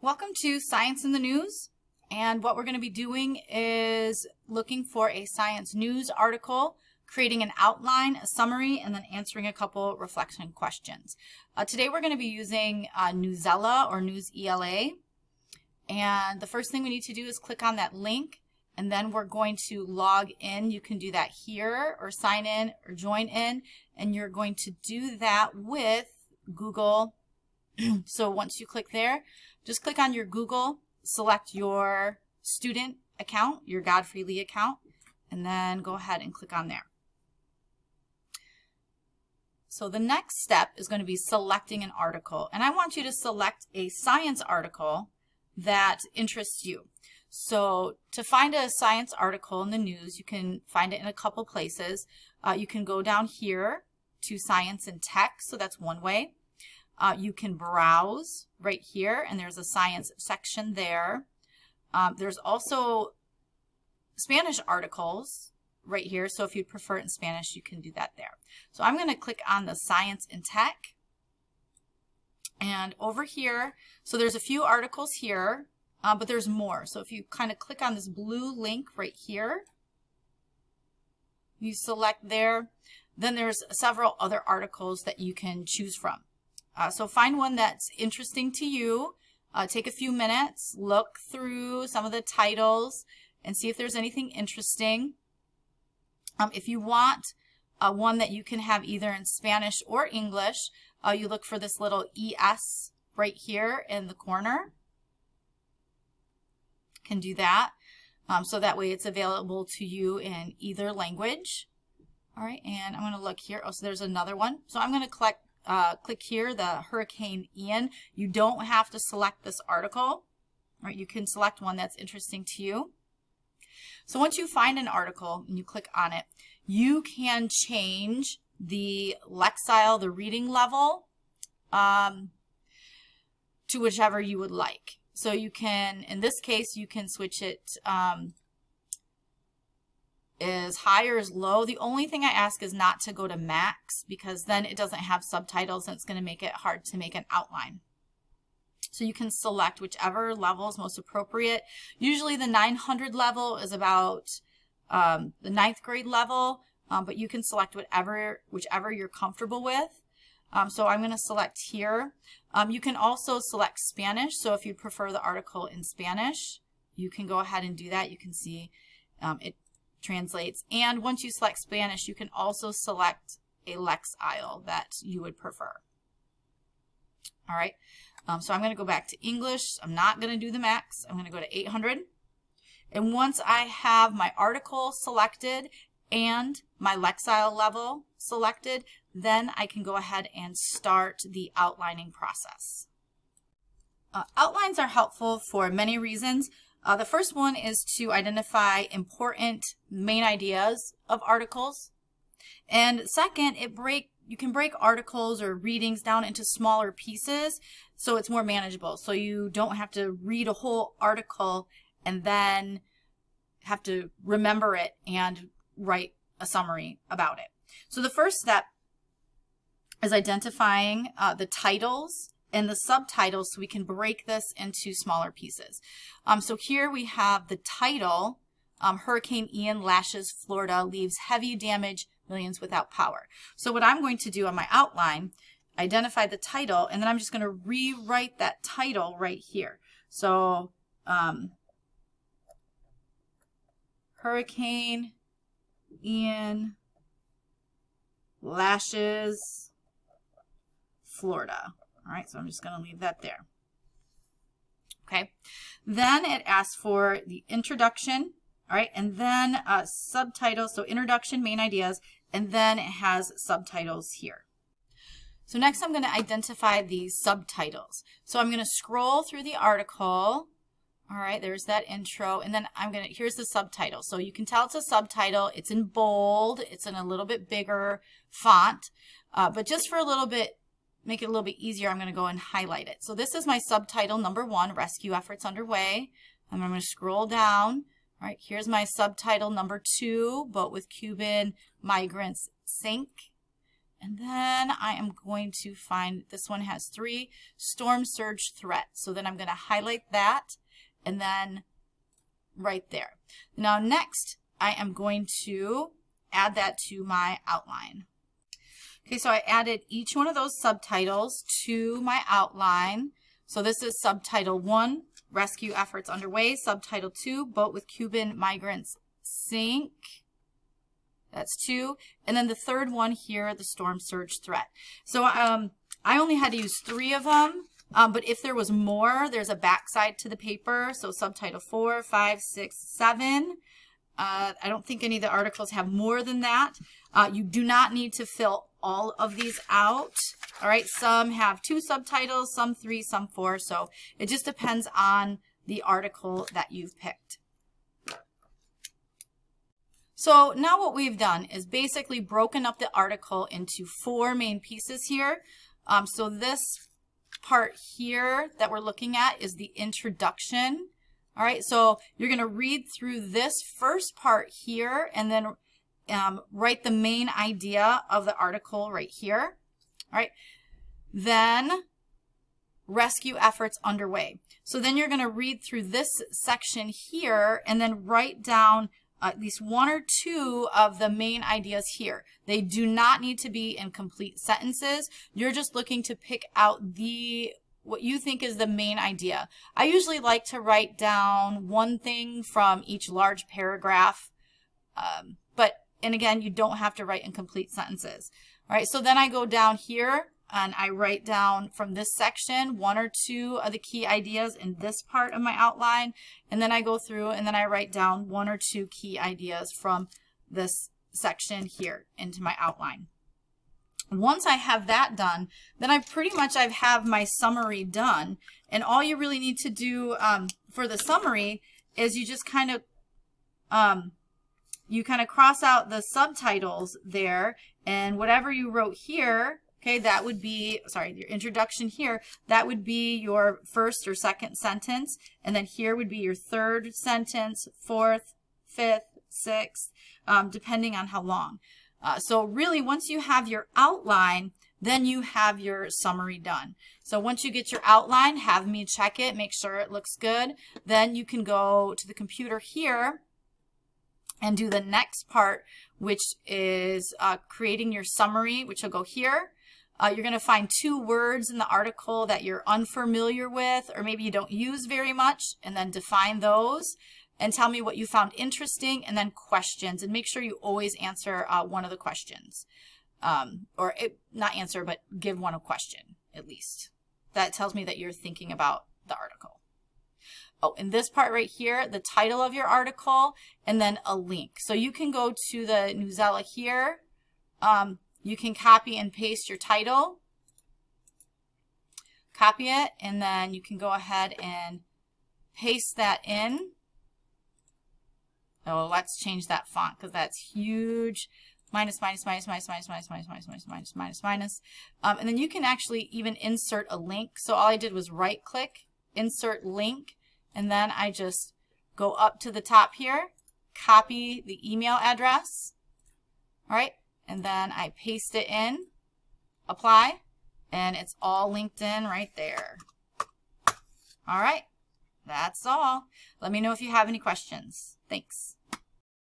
Welcome to Science in the News. And what we're going to be doing is looking for a science news article, creating an outline, a summary, and then answering a couple reflection questions. Uh, today we're going to be using uh, Newsela or News ELA. And the first thing we need to do is click on that link and then we're going to log in. You can do that here or sign in or join in and you're going to do that with Google. so once you click there, just click on your Google, select your student account, your Godfrey Lee account, and then go ahead and click on there. So the next step is going to be selecting an article. And I want you to select a science article that interests you. So to find a science article in the news, you can find it in a couple places. Uh, you can go down here to science and tech, so that's one way. Uh, you can browse right here, and there's a science section there. Um, there's also Spanish articles right here, so if you'd prefer it in Spanish, you can do that there. So I'm going to click on the science and tech. And over here, so there's a few articles here, uh, but there's more. So if you kind of click on this blue link right here, you select there, then there's several other articles that you can choose from. Uh, so find one that's interesting to you. Uh, take a few minutes, look through some of the titles and see if there's anything interesting. Um, if you want uh, one that you can have either in Spanish or English, uh, you look for this little ES right here in the corner. Can do that. Um, so that way it's available to you in either language. All right, and I'm going to look here. Oh, so there's another one. So I'm going to click, uh, click here, the Hurricane Ian. You don't have to select this article. Right, you can select one that's interesting to you. So once you find an article and you click on it, you can change the Lexile, the reading level, um, to whichever you would like. So you can, in this case, you can switch it um, is high or is low. The only thing I ask is not to go to max because then it doesn't have subtitles and it's going to make it hard to make an outline. So you can select whichever level is most appropriate. Usually the 900 level is about um, the ninth grade level, um, but you can select whatever, whichever you're comfortable with. Um, so I'm going to select here. Um, you can also select Spanish. So if you prefer the article in Spanish, you can go ahead and do that. You can see um, it translates. And once you select Spanish, you can also select a Lexile that you would prefer. All right, um, so I'm going to go back to English. I'm not going to do the max. I'm going to go to 800. And once I have my article selected and my Lexile level selected, then I can go ahead and start the outlining process. Uh, outlines are helpful for many reasons. Uh, the first one is to identify important main ideas of articles. And second, it break you can break articles or readings down into smaller pieces so it's more manageable. So you don't have to read a whole article and then have to remember it and write a summary about it. So the first step is identifying uh, the titles and the subtitles so we can break this into smaller pieces. Um, so here we have the title, um, Hurricane Ian lashes Florida, leaves heavy damage, millions without power. So what I'm going to do on my outline, identify the title, and then I'm just going to rewrite that title right here. So um, Hurricane Ian lashes Florida. All right, so I'm just going to leave that there. Okay, then it asks for the introduction, all right, and then a subtitle, so introduction, main ideas, and then it has subtitles here. So next I'm going to identify these subtitles. So I'm going to scroll through the article. All right, there's that intro. And then I'm going to, here's the subtitle. So you can tell it's a subtitle. It's in bold. It's in a little bit bigger font. Uh, but just for a little bit make it a little bit easier, I'm going to go and highlight it. So this is my subtitle number one, rescue efforts underway. And I'm going to scroll down. All right, here's my subtitle number two, boat with Cuban migrants sink. And then I am going to find, this one has three, storm surge threat. So then I'm going to highlight that and then right there. Now next, I am going to add that to my outline. Okay, so I added each one of those subtitles to my outline. So this is subtitle one, rescue efforts underway. Subtitle two, boat with Cuban migrants sink. That's two. And then the third one here, the storm surge threat. So um, I only had to use three of them. Um, but if there was more, there's a backside to the paper. So subtitle four, five, six, seven. Uh, I don't think any of the articles have more than that. Uh, you do not need to fill all of these out. All right, some have two subtitles, some three, some four. So it just depends on the article that you've picked. So now what we've done is basically broken up the article into four main pieces here. Um, so this part here that we're looking at is the introduction. All right, so you're going to read through this first part here and then um, write the main idea of the article right here. All right, then rescue efforts underway. So then you're going to read through this section here and then write down at least one or two of the main ideas here. They do not need to be in complete sentences. You're just looking to pick out the what you think is the main idea. I usually like to write down one thing from each large paragraph. Um, but, and again, you don't have to write in complete sentences. All right, so then I go down here and I write down from this section one or two of the key ideas in this part of my outline. And then I go through and then I write down one or two key ideas from this section here into my outline. Once I have that done, then I pretty much I have my summary done. And all you really need to do um, for the summary is you just kind of, um, you kind of cross out the subtitles there and whatever you wrote here, okay, that would be, sorry, your introduction here, that would be your first or second sentence. And then here would be your third sentence, fourth, fifth, sixth, um, depending on how long. Uh, so really, once you have your outline, then you have your summary done. So once you get your outline, have me check it, make sure it looks good. Then you can go to the computer here and do the next part, which is uh, creating your summary, which will go here. Uh, you're going to find two words in the article that you're unfamiliar with, or maybe you don't use very much, and then define those and tell me what you found interesting and then questions and make sure you always answer uh, one of the questions. Um, or it, not answer but give one a question at least. That tells me that you're thinking about the article. Oh in this part right here the title of your article and then a link. So you can go to the Newsela here. Um, you can copy and paste your title. Copy it and then you can go ahead and paste that in Oh, let's change that font because that's huge. Minus, minus, minus, minus, minus, minus, minus, minus, minus, minus, minus, minus. Um, and then you can actually even insert a link. So all I did was right click, insert link, and then I just go up to the top here, copy the email address. All right. And then I paste it in, apply, and it's all linked in right there. All right. That's all. Let me know if you have any questions. Thanks.